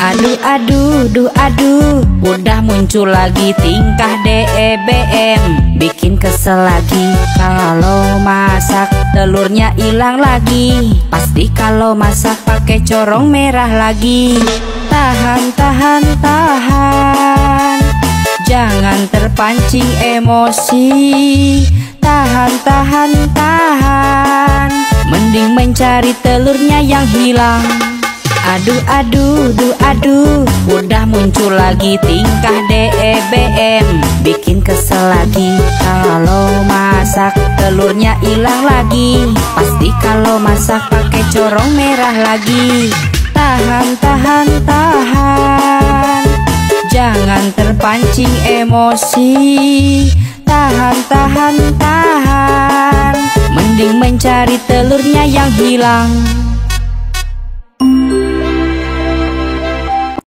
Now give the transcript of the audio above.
Aduh aduh duh aduh Udah muncul lagi tingkah DEBM Bikin kesel lagi. Kalau masak telurnya hilang lagi. Pasti kalau masak pakai corong merah lagi. Tahan tahan. Tahan Jangan terpancing emosi. Tahan tahan tahan. Mending mencari telurnya yang hilang Aduh aduh duh aduh. Udah muncul lagi tingkah DEBM Bikin kesel lagi. Kalau masak telurnya hilang lagi. Pasti kalau masak pakai corong merah lagi. Tahan tahan. Tahan Jangan terpancing emosi. Tahan tahan tahan. Mending mencari telurnya yang hilang